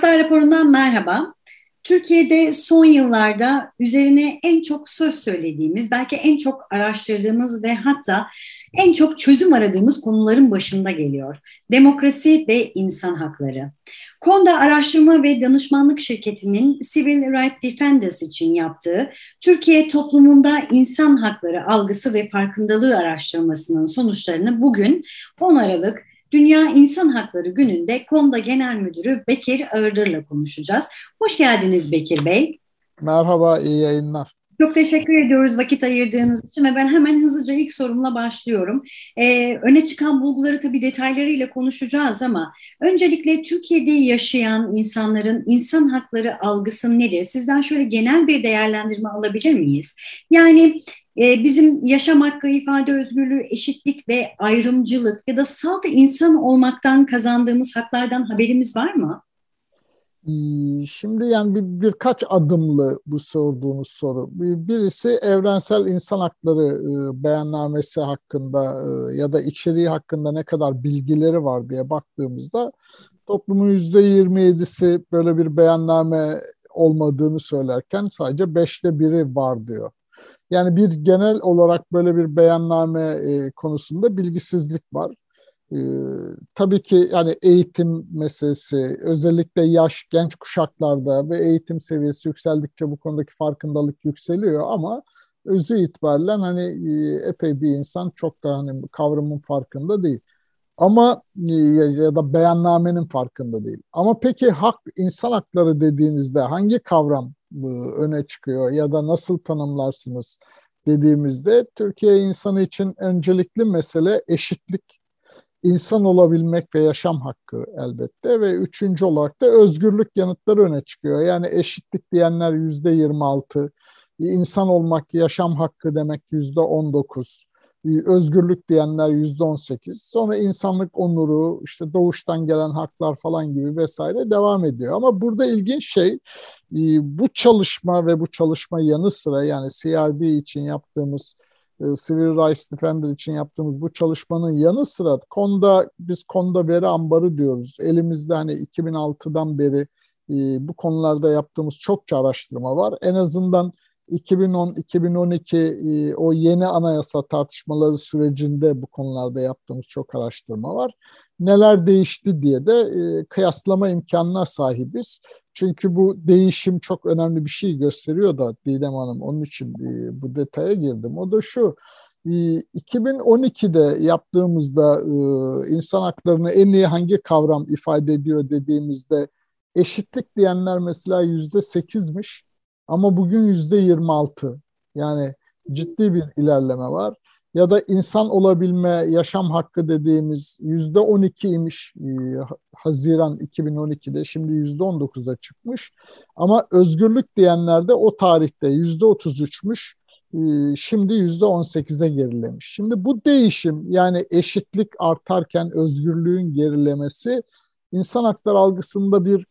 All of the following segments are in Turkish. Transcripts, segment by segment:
Haklar raporundan merhaba. Türkiye'de son yıllarda üzerine en çok söz söylediğimiz, belki en çok araştırdığımız ve hatta en çok çözüm aradığımız konuların başında geliyor. Demokrasi ve insan hakları. Konda Araştırma ve Danışmanlık Şirketi'nin Civil Rights Defenders için yaptığı Türkiye toplumunda insan hakları algısı ve farkındalığı araştırmasının sonuçlarını bugün 10 Aralık Dünya İnsan Hakları Günü'nde KONDA Genel Müdürü Bekir Ağırdır'la konuşacağız. Hoş geldiniz Bekir Bey. Merhaba, iyi yayınlar. Çok teşekkür ediyoruz vakit ayırdığınız için ve ben hemen hızlıca ilk sorumla başlıyorum. Ee, öne çıkan bulguları tabii detaylarıyla konuşacağız ama öncelikle Türkiye'de yaşayan insanların insan hakları algısı nedir? Sizden şöyle genel bir değerlendirme alabilir miyiz? Yani bizim yaşam hakkı, ifade özgürlüğü, eşitlik ve ayrımcılık ya da salt insan olmaktan kazandığımız haklardan haberimiz var mı? Ee, şimdi yani bir, birkaç adımlı bu sorduğunuz soru. Birisi evrensel insan hakları e, beyannamesi hakkında e, ya da içeriği hakkında ne kadar bilgileri var diye baktığımızda toplumun yüzde 27'si böyle bir beyanname olmadığını söylerken sadece beşte biri var diyor. Yani bir genel olarak böyle bir beyanname e, konusunda bilgisizlik var. Ee, tabii ki yani eğitim meselesi, özellikle yaş, genç kuşaklarda ve eğitim seviyesi yükseldikçe bu konudaki farkındalık yükseliyor ama özü itibariyle hani e, epey bir insan çok da hani kavramın farkında değil. Ama e, ya da beyannamenin farkında değil. Ama peki hak, insan hakları dediğinizde hangi kavram e, öne çıkıyor ya da nasıl tanımlarsınız dediğimizde Türkiye insanı için öncelikli mesele eşitlik insan olabilmek ve yaşam hakkı elbette ve üçüncü olarak da özgürlük yanıtları öne çıkıyor. Yani eşitlik diyenler yüzde 26, insan olmak yaşam hakkı demek yüzde 19, özgürlük diyenler yüzde 18. Sonra insanlık onuru, işte doğuştan gelen haklar falan gibi vesaire devam ediyor. Ama burada ilginç şey bu çalışma ve bu çalışma yanı sıra yani CRD için yaptığımız e, Civil Rights Defender için yaptığımız bu çalışmanın yanı sıra konuda biz konuda veri ambarı diyoruz. Elimizde hani 2006'dan beri e, bu konularda yaptığımız çokça araştırma var. En azından 2010-2012 e, o yeni anayasa tartışmaları sürecinde bu konularda yaptığımız çok araştırma var. Neler değişti diye de e, kıyaslama imkanına sahibiz. Çünkü bu değişim çok önemli bir şey gösteriyor da Didem Hanım. Onun için e, bu detaya girdim. O da şu. 2012'de e, yaptığımızda insan haklarını en iyi hangi kavram ifade ediyor dediğimizde eşitlik diyenler mesela yüzde sekizmiş ama bugün yüzde yirmi altı. Yani ciddi bir ilerleme var ya da insan olabilme, yaşam hakkı dediğimiz yüzde 12 imiş e, Haziran 2012'de şimdi yüzde 19'a çıkmış. Ama özgürlük diyenler de o tarihte yüzde 33'müş e, şimdi yüzde 18'e gerilemiş. Şimdi bu değişim yani eşitlik artarken özgürlüğün gerilemesi insan hakları algısında bir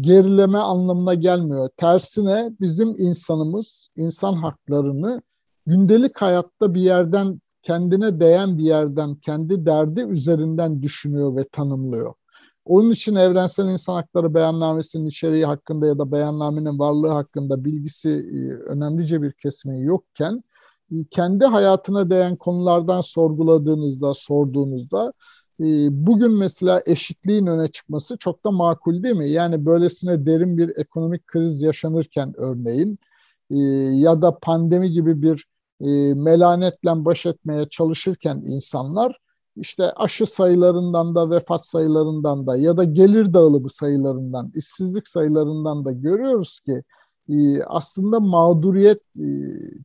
gerileme anlamına gelmiyor. Tersine bizim insanımız insan haklarını gündelik hayatta bir yerden kendine değen bir yerden kendi derdi üzerinden düşünüyor ve tanımlıyor. Onun için evrensel insan hakları beyannamesinin içeriği hakkında ya da beyannamenin varlığı hakkında bilgisi e, önemlice bir kesimi yokken e, kendi hayatına değen konulardan sorguladığınızda, sorduğunuzda e, bugün mesela eşitliğin öne çıkması çok da makul değil mi? Yani böylesine derin bir ekonomik kriz yaşanırken örneğin ya da pandemi gibi bir e, melanetle baş etmeye çalışırken insanlar işte aşı sayılarından da vefat sayılarından da ya da gelir dağılımı sayılarından, işsizlik sayılarından da görüyoruz ki e, aslında mağduriyet e,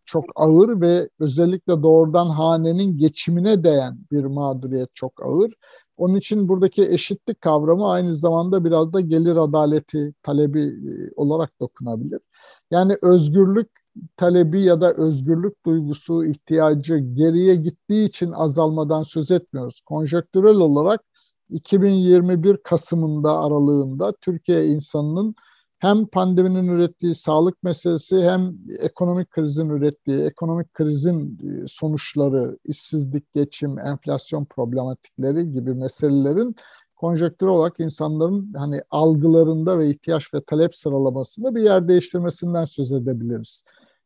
çok ağır ve özellikle doğrudan hanenin geçimine değen bir mağduriyet çok ağır. Onun için buradaki eşitlik kavramı aynı zamanda biraz da gelir adaleti talebi e, olarak dokunabilir. Yani özgürlük talebi ya da özgürlük duygusu ihtiyacı geriye gittiği için azalmadan söz etmiyoruz. Konjöktürel olarak 2021 Kasım'ında aralığında Türkiye insanının hem pandeminin ürettiği sağlık meselesi hem ekonomik krizin ürettiği ekonomik krizin e, sonuçları, işsizlik, geçim, enflasyon problematikleri gibi meselelerin konjektür olarak insanların hani algılarında ve ihtiyaç ve talep sıralamasında bir yer değiştirmesinden söz edebiliriz.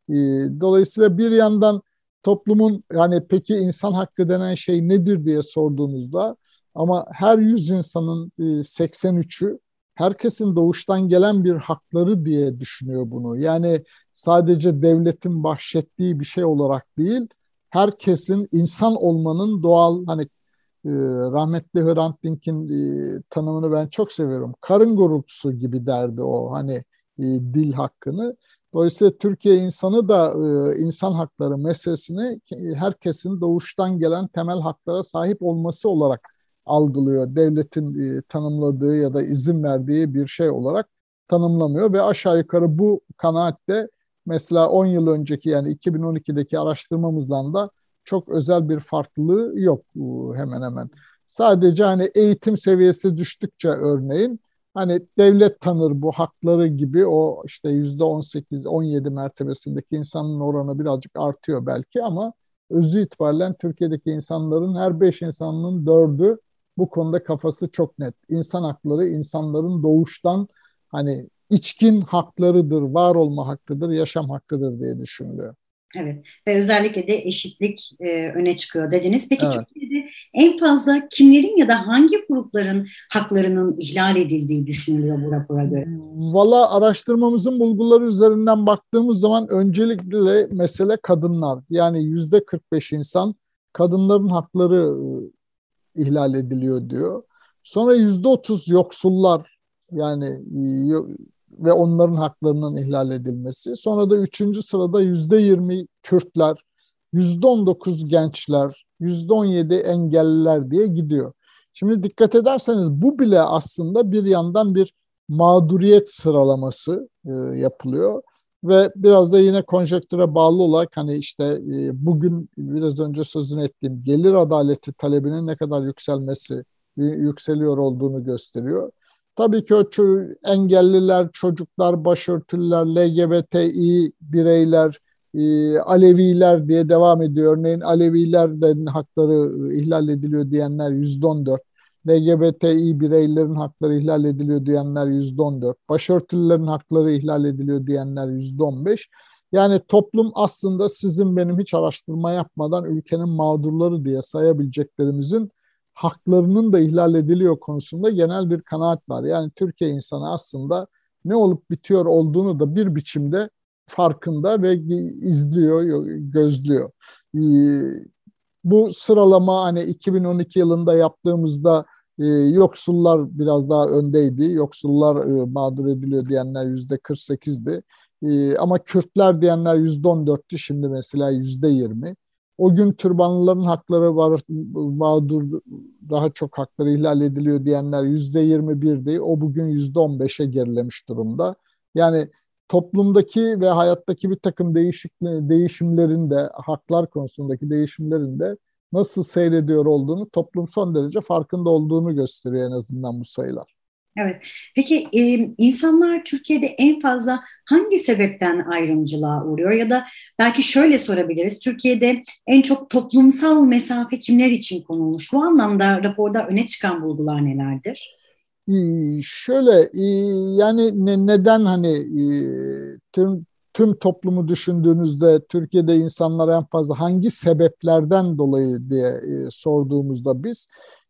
Ee, dolayısıyla bir yandan toplumun yani peki insan hakkı denen şey nedir diye sorduğumuzda ama her yüz insanın 83'ü e, herkesin doğuştan gelen bir hakları diye düşünüyor bunu. Yani sadece devletin bahşettiği bir şey olarak değil, herkesin insan olmanın doğal hani e, rahmetli Hrant Dink'in e, tanımını ben çok seviyorum. Karın gurultusu gibi derdi o hani e, dil hakkını. Dolayısıyla Türkiye insanı da e, insan hakları meselesini herkesin doğuştan gelen temel haklara sahip olması olarak algılıyor. Devletin e, tanımladığı ya da izin verdiği bir şey olarak tanımlamıyor ve aşağı yukarı bu kanaatte mesela 10 yıl önceki yani 2012'deki araştırmamızdan da çok özel bir farklılığı yok hemen hemen. Sadece hani eğitim seviyesi düştükçe örneğin hani devlet tanır bu hakları gibi o işte yüzde 18-17 mertebesindeki insanın oranı birazcık artıyor belki ama özü itibaren Türkiye'deki insanların her beş insanının dördü bu konuda kafası çok net. İnsan hakları insanların doğuştan hani içkin haklarıdır, var olma hakkıdır, yaşam hakkıdır diye düşünülüyor. Evet ve özellikle de eşitlik e, öne çıkıyor dediniz. Peki evet. Türkiye'de en fazla kimlerin ya da hangi grupların haklarının ihlal edildiği düşünülüyor bu rapora göre? Valla araştırmamızın bulguları üzerinden baktığımız zaman öncelikle mesele kadınlar. Yani yüzde 45 insan kadınların hakları ihlal ediliyor diyor. Sonra yüzde 30 yoksullar yani e, ve onların haklarının ihlal edilmesi. Sonra da üçüncü sırada yüzde yirmi Kürtler, yüzde on dokuz gençler, yüzde on yedi engelliler diye gidiyor. Şimdi dikkat ederseniz bu bile aslında bir yandan bir mağduriyet sıralaması e, yapılıyor ve biraz da yine konjektüre bağlı olarak hani işte e, bugün biraz önce sözünü ettiğim gelir adaleti talebinin ne kadar yükselmesi yükseliyor olduğunu gösteriyor. Tabii ki o engelliler, çocuklar, başörtüler, LGBTİ bireyler, e, Aleviler diye devam ediyor. Örneğin Aleviler de hakları ihlal ediliyor diyenler %14. LGBTİ bireylerin hakları ihlal ediliyor diyenler %14. Başörtülülerin hakları ihlal ediliyor diyenler %15. Yani toplum aslında sizin benim hiç araştırma yapmadan ülkenin mağdurları diye sayabileceklerimizin haklarının da ihlal ediliyor konusunda genel bir kanaat var. Yani Türkiye insanı aslında ne olup bitiyor olduğunu da bir biçimde farkında ve izliyor, gözlüyor. Ee, bu sıralama hani 2012 yılında yaptığımızda e, yoksullar biraz daha öndeydi. Yoksullar e, mağdur ediliyor diyenler yüzde 48'di. E, ama Kürtler diyenler yüzde 14'tü. Şimdi mesela yüzde 20 o gün türbanlıların hakları var, mağdur daha çok hakları ihlal ediliyor diyenler yüzde 21'di. O bugün yüzde 15'e gerilemiş durumda. Yani toplumdaki ve hayattaki bir takım değişik değişimlerin de haklar konusundaki değişimlerin de nasıl seyrediyor olduğunu toplum son derece farkında olduğunu gösteriyor en azından bu sayılar. Evet. Peki e, insanlar Türkiye'de en fazla hangi sebepten ayrımcılığa uğruyor ya da belki şöyle sorabiliriz. Türkiye'de en çok toplumsal mesafe kimler için konulmuş? Bu anlamda raporda öne çıkan bulgular nelerdir? Şöyle yani ne, neden hani tüm tüm toplumu düşündüğünüzde Türkiye'de insanlar en fazla hangi sebeplerden dolayı diye e, sorduğumuzda biz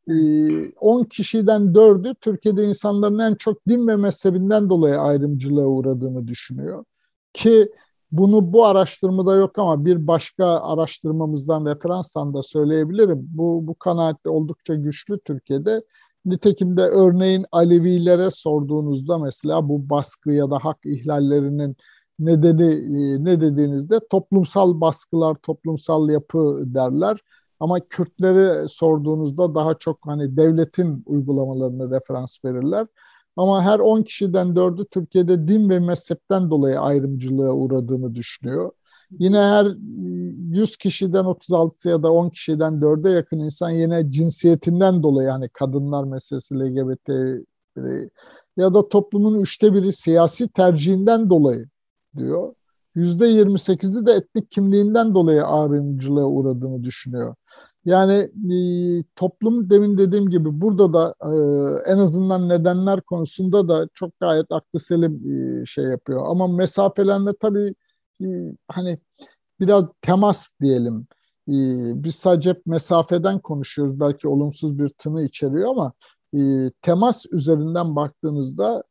10 ee, kişiden 4'ü Türkiye'de insanların en çok din ve mezhebinden dolayı ayrımcılığa uğradığını düşünüyor. Ki bunu bu araştırmada yok ama bir başka araştırmamızdan referanstan da söyleyebilirim. Bu, bu kanaatte oldukça güçlü Türkiye'de. Nitekim de örneğin Alevilere sorduğunuzda mesela bu baskı ya da hak ihlallerinin nedeni e, ne dediğinizde toplumsal baskılar, toplumsal yapı derler. Ama Kürtleri sorduğunuzda daha çok hani devletin uygulamalarını referans verirler. Ama her 10 kişiden 4'ü Türkiye'de din ve mezhepten dolayı ayrımcılığa uğradığını düşünüyor. Yine her 100 kişiden 36 ya da 10 kişiden 4'e yakın insan yine cinsiyetinden dolayı yani kadınlar meselesi LGBT ya da toplumun üçte biri siyasi tercihinden dolayı diyor. %28'i de etnik kimliğinden dolayı ayrımcılığa uğradığını düşünüyor. Yani e, toplum demin dediğim gibi burada da e, en azından nedenler konusunda da çok gayet aklı selim e, şey yapıyor. Ama mesafelenme tabii e, hani biraz temas diyelim. E, biz sadece hep mesafeden konuşuyoruz. Belki olumsuz bir tını içeriyor ama e, temas üzerinden baktığınızda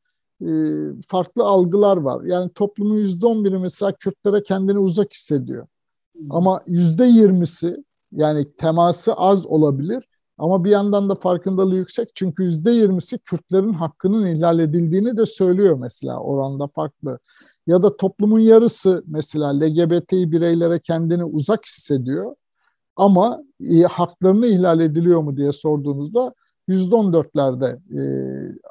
farklı algılar var. Yani toplumun yüzde on biri mesela Kürtlere kendini uzak hissediyor. Ama yüzde yirmisi yani teması az olabilir ama bir yandan da farkındalığı yüksek çünkü yüzde yirmisi Kürtlerin hakkının ihlal edildiğini de söylüyor mesela oranda farklı. Ya da toplumun yarısı mesela LGBTİ bireylere kendini uzak hissediyor ama e, haklarını ihlal ediliyor mu diye sorduğunuzda yüzde on dörtlerde e,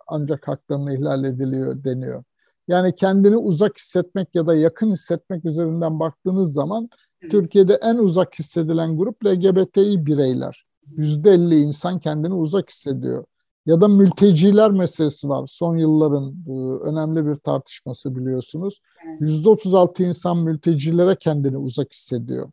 ancak haklarını ihlal ediliyor deniyor. Yani kendini uzak hissetmek ya da yakın hissetmek üzerinden baktığınız zaman Türkiye'de en uzak hissedilen grup LGBTİ bireyler. Yüzde elli insan kendini uzak hissediyor. Ya da mülteciler meselesi var. Son yılların e, önemli bir tartışması biliyorsunuz. Yüzde otuz altı insan mültecilere kendini uzak hissediyor.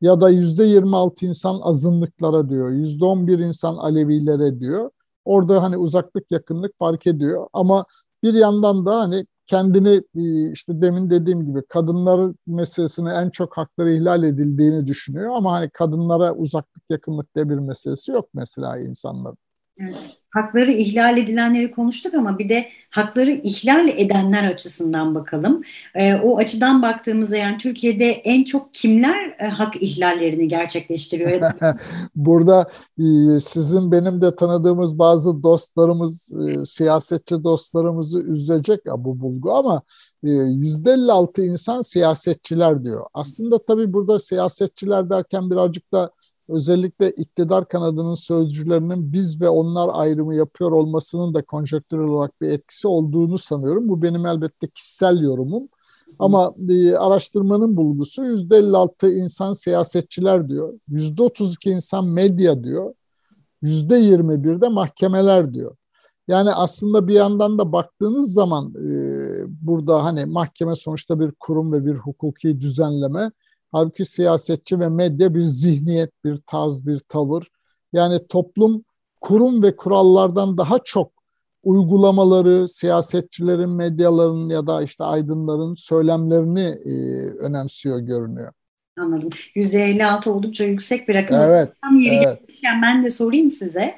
Ya da yüzde yirmi altı insan azınlıklara diyor. Yüzde on bir insan Alevilere diyor. Orada hani uzaklık yakınlık fark ediyor. Ama bir yandan da hani kendini e, işte demin dediğim gibi kadınlar meselesine en çok hakları ihlal edildiğini düşünüyor ama hani kadınlara uzaklık yakınlık diye bir meselesi yok mesela insanların. Evet. Hakları ihlal edilenleri konuştuk ama bir de hakları ihlal edenler açısından bakalım. E, o açıdan baktığımızda yani Türkiye'de en çok kimler e, hak ihlallerini gerçekleştiriyor? Burada e, sizin benim de tanıdığımız bazı dostlarımız, e, siyasetçi dostlarımızı üzecek bu bulgu ama e, %56 insan siyasetçiler diyor. Aslında tabii burada siyasetçiler derken birazcık da özellikle iktidar kanadının sözcülerinin biz ve onlar ayrımı yapıyor olmasının da konjonktürel olarak bir etkisi olduğunu sanıyorum. Bu benim elbette kişisel yorumum. Ama e, araştırmanın bulgusu %56 insan siyasetçiler diyor. %32 insan medya diyor. %21 de mahkemeler diyor. Yani aslında bir yandan da baktığınız zaman e, burada hani mahkeme sonuçta bir kurum ve bir hukuki düzenleme Halbuki siyasetçi ve medya bir zihniyet, bir tarz, bir tavır. Yani toplum kurum ve kurallardan daha çok uygulamaları, siyasetçilerin, medyaların ya da işte aydınların söylemlerini e, önemsiyor görünüyor. Anladım. %56 oldukça yüksek bir rakam. Evet, Tam yeri evet. gelmişken ben de sorayım size.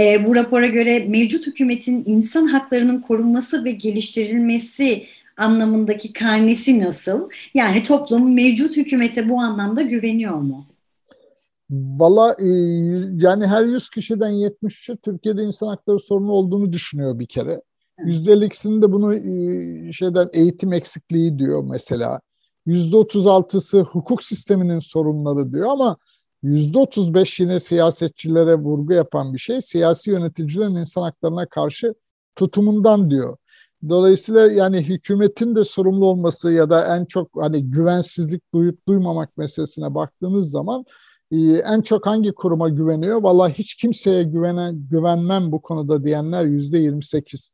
E, bu rapora göre mevcut hükümetin insan haklarının korunması ve geliştirilmesi anlamındaki karnesi nasıl? Yani toplum mevcut hükümete bu anlamda güveniyor mu? Valla e, yani her 100 kişiden 70'i Türkiye'de insan hakları sorunu olduğunu düşünüyor bir kere. %50'sinin de bunu e, şeyden eğitim eksikliği diyor mesela. %36'sı hukuk sisteminin sorunları diyor ama %35 yine siyasetçilere vurgu yapan bir şey. Siyasi yöneticilerin insan haklarına karşı tutumundan diyor. Dolayısıyla yani hükümetin de sorumlu olması ya da en çok hani güvensizlik duyup duymamak meselesine baktığınız zaman e, en çok hangi kuruma güveniyor? Vallahi hiç kimseye güvenen, güvenmem bu konuda diyenler yüzde 28.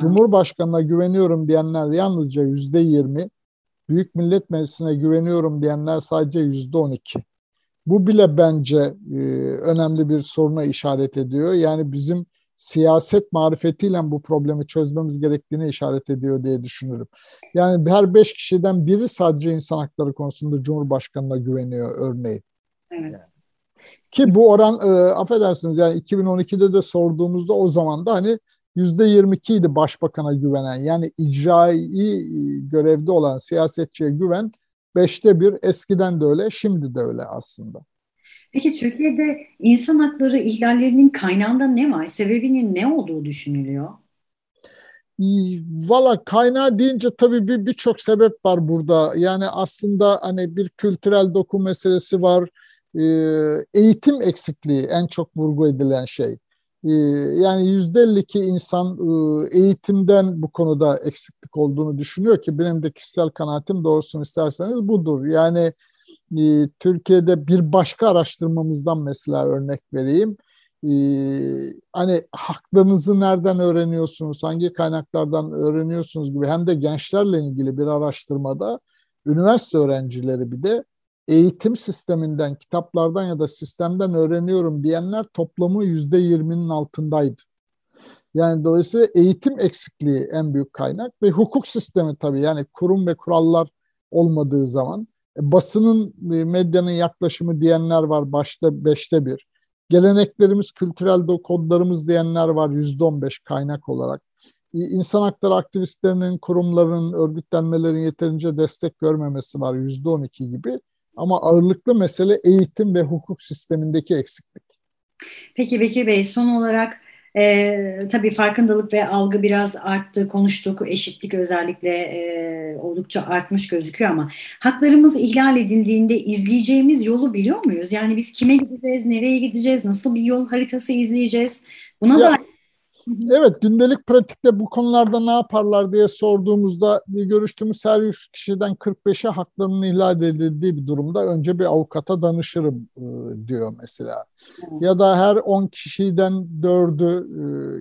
Cumhurbaşkanına güveniyorum diyenler yalnızca yüzde 20. Büyük Millet Meclisi'ne güveniyorum diyenler sadece yüzde 12. Bu bile bence e, önemli bir soruna işaret ediyor. Yani bizim siyaset marifetiyle bu problemi çözmemiz gerektiğini işaret ediyor diye düşünürüm. Yani her beş kişiden biri sadece insan hakları konusunda Cumhurbaşkanı'na güveniyor örneğin. Evet. Ki bu oran e, affedersiniz yani 2012'de de sorduğumuzda o zaman da hani yüzde 22 idi başbakana güvenen yani icraî e, görevde olan siyasetçiye güven beşte bir eskiden de öyle şimdi de öyle aslında. Peki Türkiye'de insan hakları ihlallerinin kaynağında ne var? Sebebinin ne olduğu düşünülüyor? Valla kaynağı deyince tabii bir birçok sebep var burada. Yani aslında hani bir kültürel doku meselesi var. Ee, eğitim eksikliği en çok vurgu edilen şey. Ee, yani yüzde 52 insan e, eğitimden bu konuda eksiklik olduğunu düşünüyor ki benim de kişisel kanaatim doğrusunu isterseniz budur. Yani e, Türkiye'de bir başka araştırmamızdan mesela örnek vereyim. E, hani haklarınızı nereden öğreniyorsunuz, hangi kaynaklardan öğreniyorsunuz gibi hem de gençlerle ilgili bir araştırmada üniversite öğrencileri bir de eğitim sisteminden, kitaplardan ya da sistemden öğreniyorum diyenler toplamı yüzde yirminin altındaydı. Yani dolayısıyla eğitim eksikliği en büyük kaynak ve hukuk sistemi tabii yani kurum ve kurallar olmadığı zaman basının e, medyanın yaklaşımı diyenler var başta beşte bir. Geleneklerimiz, kültürel kodlarımız diyenler var yüzde on beş kaynak olarak. İnsan hakları aktivistlerinin, kurumların, örgütlenmelerin yeterince destek görmemesi var yüzde on iki gibi. Ama ağırlıklı mesele eğitim ve hukuk sistemindeki eksiklik. Peki Bekir Bey son olarak e, tabii farkındalık ve algı biraz arttı, konuştuk. Eşitlik özellikle e, oldukça artmış gözüküyor ama haklarımız ihlal edildiğinde izleyeceğimiz yolu biliyor muyuz? Yani biz kime gideceğiz, nereye gideceğiz, nasıl bir yol haritası izleyeceğiz? Buna dair Evet gündelik pratikte bu konularda ne yaparlar diye sorduğumuzda bir görüştüğümüz her 100 kişiden 45'e haklarının ihlal edildiği bir durumda önce bir avukata danışırım e, diyor mesela. Ya da her 10 kişiden 4'ü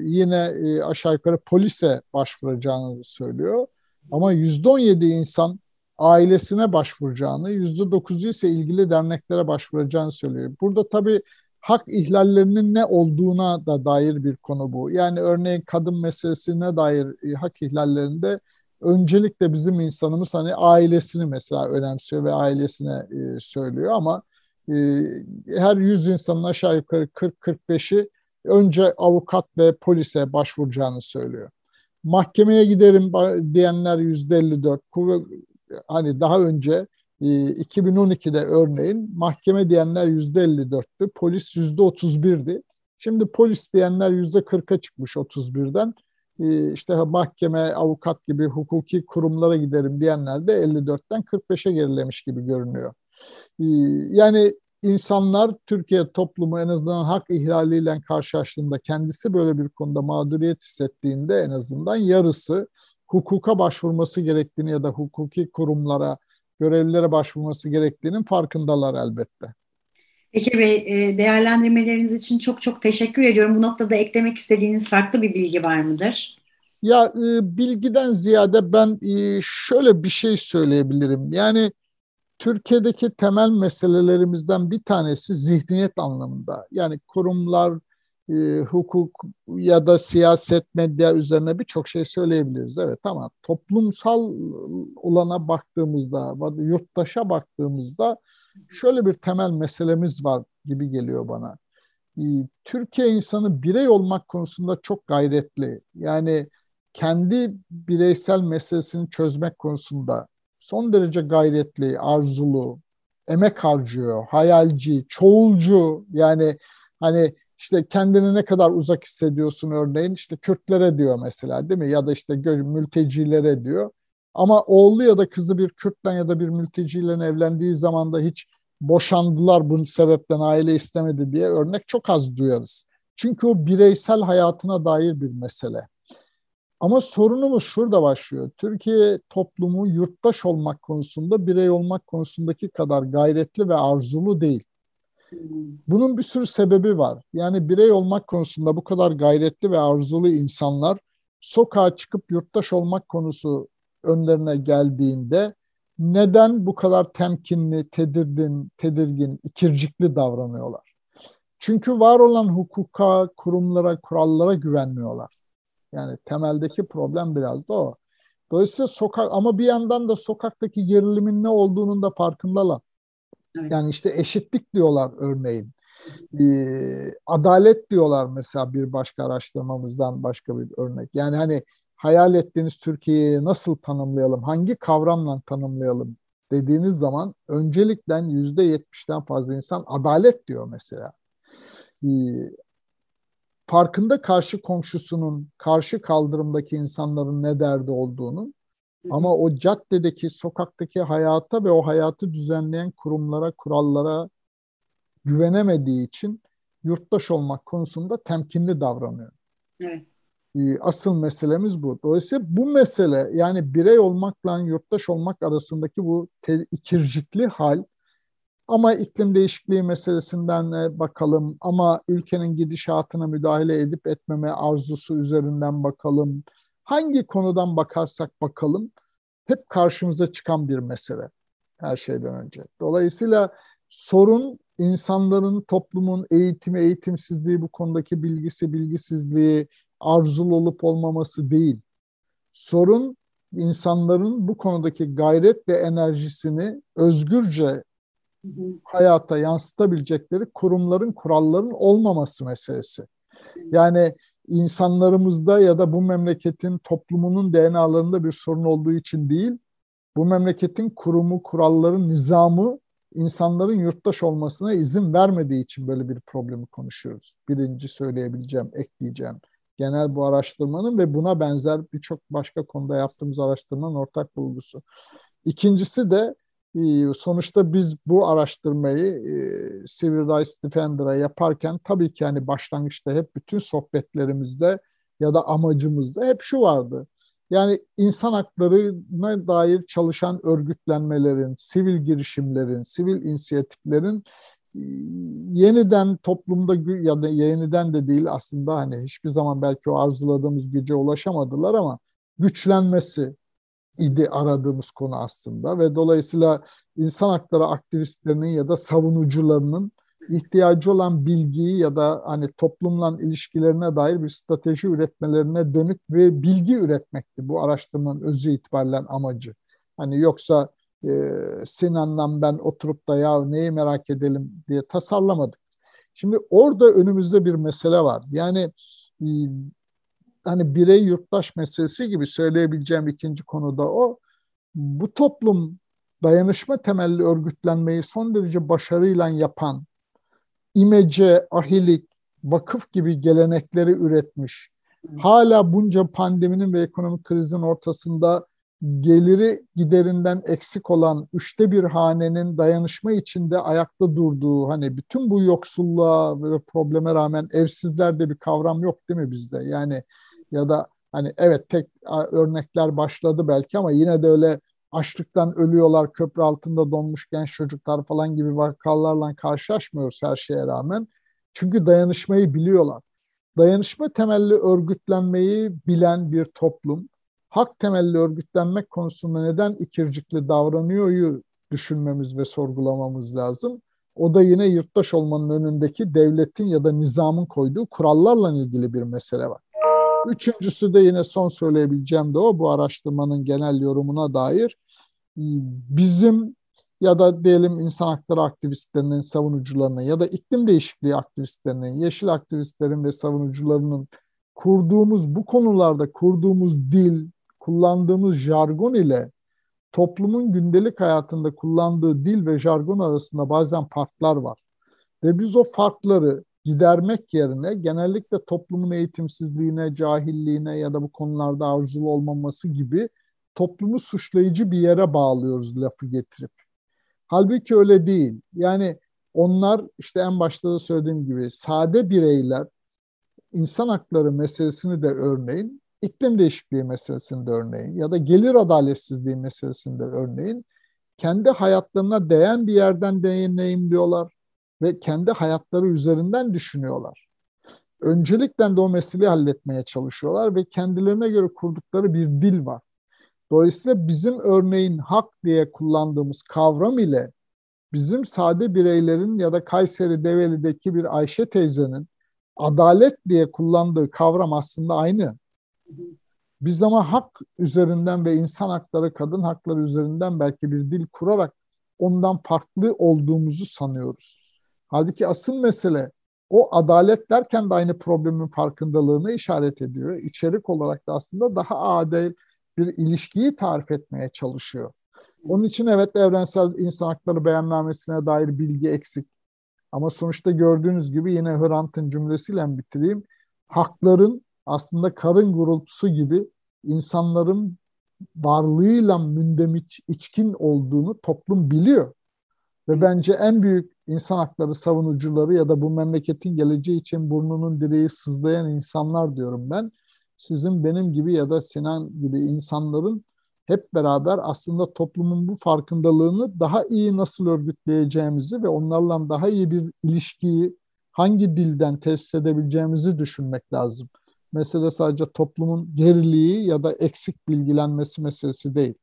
e, yine e, aşağı yukarı polise başvuracağını söylüyor. Ama %17 insan ailesine başvuracağını, %9'u ise ilgili derneklere başvuracağını söylüyor. Burada tabii hak ihlallerinin ne olduğuna da dair bir konu bu. Yani örneğin kadın meselesine dair e, hak ihlallerinde öncelikle bizim insanımız hani ailesini mesela önemsiyor ve ailesine e, söylüyor ama e, her yüz insanın aşağı yukarı 40-45'i önce avukat ve polise başvuracağını söylüyor. Mahkemeye giderim diyenler yüzde 54. Hani daha önce 2012'de ee, örneğin mahkeme diyenler %54'tü, polis %31'di. Şimdi polis diyenler %40'a çıkmış 31'den. Ee, işte mahkeme, avukat gibi hukuki kurumlara giderim diyenler de 54'ten 45'e gerilemiş gibi görünüyor. Ee, yani insanlar Türkiye toplumu en azından hak ihlaliyle karşılaştığında kendisi böyle bir konuda mağduriyet hissettiğinde en azından yarısı hukuka başvurması gerektiğini ya da hukuki kurumlara görevlilere başvurması gerektiğinin farkındalar elbette. Peki Bey, e, değerlendirmeleriniz için çok çok teşekkür ediyorum. Bu noktada eklemek istediğiniz farklı bir bilgi var mıdır? Ya e, bilgiden ziyade ben e, şöyle bir şey söyleyebilirim. Yani Türkiye'deki temel meselelerimizden bir tanesi zihniyet anlamında. Yani kurumlar, e, hukuk ya da siyaset, medya üzerine birçok şey söyleyebiliriz. Evet ama toplumsal olana baktığımızda, yurttaşa baktığımızda şöyle bir temel meselemiz var gibi geliyor bana. E, Türkiye insanı birey olmak konusunda çok gayretli. Yani kendi bireysel meselesini çözmek konusunda son derece gayretli, arzulu, emek harcıyor, hayalci, çoğulcu yani hani işte kendini ne kadar uzak hissediyorsun örneğin işte Kürtlere diyor mesela değil mi ya da işte mültecilere diyor. Ama oğlu ya da kızı bir Kürt'ten ya da bir mülteciyle evlendiği zaman da hiç boşandılar bunun sebepten aile istemedi diye örnek çok az duyarız. Çünkü o bireysel hayatına dair bir mesele. Ama sorunumuz şurada başlıyor. Türkiye toplumu yurttaş olmak konusunda, birey olmak konusundaki kadar gayretli ve arzulu değil. Bunun bir sürü sebebi var. Yani birey olmak konusunda bu kadar gayretli ve arzulu insanlar sokağa çıkıp yurttaş olmak konusu önlerine geldiğinde neden bu kadar temkinli, tedirgin, tedirgin, ikircikli davranıyorlar? Çünkü var olan hukuka, kurumlara, kurallara güvenmiyorlar. Yani temeldeki problem biraz da o. Dolayısıyla sokak ama bir yandan da sokaktaki gerilimin ne olduğunun da farkındalar. Evet. Yani işte eşitlik diyorlar örneğin. Ee, adalet diyorlar mesela bir başka araştırmamızdan başka bir örnek. Yani hani hayal ettiğiniz Türkiye'yi nasıl tanımlayalım, hangi kavramla tanımlayalım dediğiniz zaman öncelikle yüzde yetmişten fazla insan adalet diyor mesela. Ee, farkında karşı komşusunun, karşı kaldırımdaki insanların ne derdi olduğunu ama o caddedeki, sokaktaki hayata ve o hayatı düzenleyen kurumlara, kurallara güvenemediği için yurttaş olmak konusunda temkinli davranıyor. Evet. Ee, asıl meselemiz bu. Dolayısıyla bu mesele yani birey olmakla yurttaş olmak arasındaki bu ikircikli hal ama iklim değişikliği meselesinden bakalım ama ülkenin gidişatına müdahale edip etmeme arzusu üzerinden bakalım hangi konudan bakarsak bakalım hep karşımıza çıkan bir mesele. her şeyden önce. Dolayısıyla sorun insanların, toplumun eğitimi, eğitimsizliği, bu konudaki bilgisi, bilgisizliği, arzulu olup olmaması değil. Sorun insanların bu konudaki gayret ve enerjisini özgürce hayata yansıtabilecekleri kurumların, kuralların olmaması meselesi. Yani insanlarımızda ya da bu memleketin toplumunun DNA'larında bir sorun olduğu için değil, bu memleketin kurumu, kuralları, nizamı insanların yurttaş olmasına izin vermediği için böyle bir problemi konuşuyoruz. Birinci söyleyebileceğim, ekleyeceğim. Genel bu araştırmanın ve buna benzer birçok başka konuda yaptığımız araştırmanın ortak bulgusu. İkincisi de sonuçta biz bu araştırmayı e, Civil Rights Defender'a yaparken tabii ki hani başlangıçta hep bütün sohbetlerimizde ya da amacımızda hep şu vardı. Yani insan haklarına dair çalışan örgütlenmelerin, sivil girişimlerin, sivil inisiyatiflerin e, yeniden toplumda ya da yeniden de değil aslında hani hiçbir zaman belki o arzuladığımız güce ulaşamadılar ama güçlenmesi idi aradığımız konu aslında ve dolayısıyla insan hakları aktivistlerinin ya da savunucularının ihtiyacı olan bilgiyi ya da hani toplumla ilişkilerine dair bir strateji üretmelerine dönük ve bilgi üretmekti bu araştırmanın özü itibariyle amacı. Hani yoksa e, Sinan'la ben oturup da ya neyi merak edelim diye tasarlamadık. Şimdi orada önümüzde bir mesele var. Yani e, hani birey yurttaş meselesi gibi söyleyebileceğim ikinci konuda o. Bu toplum dayanışma temelli örgütlenmeyi son derece başarıyla yapan imece, ahilik, vakıf gibi gelenekleri üretmiş. Hala bunca pandeminin ve ekonomik krizin ortasında geliri giderinden eksik olan üçte bir hanenin dayanışma içinde ayakta durduğu hani bütün bu yoksulluğa ve probleme rağmen evsizler de bir kavram yok değil mi bizde? Yani ya da hani evet tek örnekler başladı belki ama yine de öyle açlıktan ölüyorlar, köprü altında donmuş genç çocuklar falan gibi vakalarla karşılaşmıyoruz her şeye rağmen. Çünkü dayanışmayı biliyorlar. Dayanışma temelli örgütlenmeyi bilen bir toplum, hak temelli örgütlenmek konusunda neden ikircikli davranıyoryu düşünmemiz ve sorgulamamız lazım. O da yine yurttaş olmanın önündeki devletin ya da nizamın koyduğu kurallarla ilgili bir mesele var. Üçüncüsü de yine son söyleyebileceğim de o bu araştırmanın genel yorumuna dair bizim ya da diyelim insan hakları aktivistlerinin, savunucularının ya da iklim değişikliği aktivistlerinin, yeşil aktivistlerin ve savunucularının kurduğumuz bu konularda kurduğumuz dil, kullandığımız jargon ile toplumun gündelik hayatında kullandığı dil ve jargon arasında bazen farklar var. Ve biz o farkları gidermek yerine genellikle toplumun eğitimsizliğine, cahilliğine ya da bu konularda arzulu olmaması gibi toplumu suçlayıcı bir yere bağlıyoruz lafı getirip. Halbuki öyle değil. Yani onlar işte en başta da söylediğim gibi sade bireyler insan hakları meselesini de örneğin, iklim değişikliği meselesini de örneğin ya da gelir adaletsizliği meselesini de örneğin kendi hayatlarına değen bir yerden deneyimliyorlar ve kendi hayatları üzerinden düşünüyorlar. Öncelikle de o meseleyi halletmeye çalışıyorlar ve kendilerine göre kurdukları bir dil var. Dolayısıyla bizim örneğin hak diye kullandığımız kavram ile bizim sade bireylerin ya da Kayseri Develi'deki bir Ayşe teyzenin adalet diye kullandığı kavram aslında aynı. Biz ama hak üzerinden ve insan hakları, kadın hakları üzerinden belki bir dil kurarak ondan farklı olduğumuzu sanıyoruz. Halbuki asıl mesele o adalet derken de aynı problemin farkındalığını işaret ediyor. İçerik olarak da aslında daha adil bir ilişkiyi tarif etmeye çalışıyor. Onun için evet evrensel insan hakları beyannamesine dair bilgi eksik. Ama sonuçta gördüğünüz gibi yine Hrant'ın cümlesiyle bitireyim. Hakların aslında karın gurultusu gibi insanların varlığıyla mündemiç, içkin olduğunu toplum biliyor. Ve bence en büyük insan hakları savunucuları ya da bu memleketin geleceği için burnunun direği sızlayan insanlar diyorum ben sizin benim gibi ya da Sinan gibi insanların hep beraber aslında toplumun bu farkındalığını daha iyi nasıl örgütleyeceğimizi ve onlarla daha iyi bir ilişkiyi hangi dilden tesis edebileceğimizi düşünmek lazım. Mesele sadece toplumun geriliği ya da eksik bilgilenmesi meselesi değil.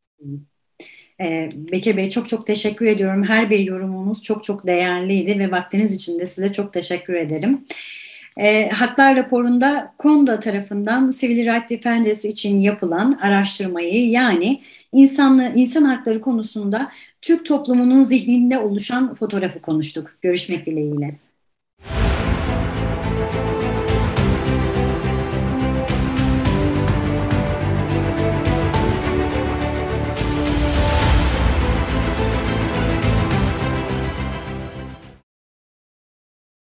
Ee, Bekir Bey çok çok teşekkür ediyorum. Her bir yorumunuz çok çok değerliydi ve vaktiniz için de size çok teşekkür ederim. E, Haklar raporunda KONDA tarafından Civil Rights Defenders için yapılan araştırmayı yani insanlı, insan hakları konusunda Türk toplumunun zihninde oluşan fotoğrafı konuştuk. Görüşmek dileğiyle.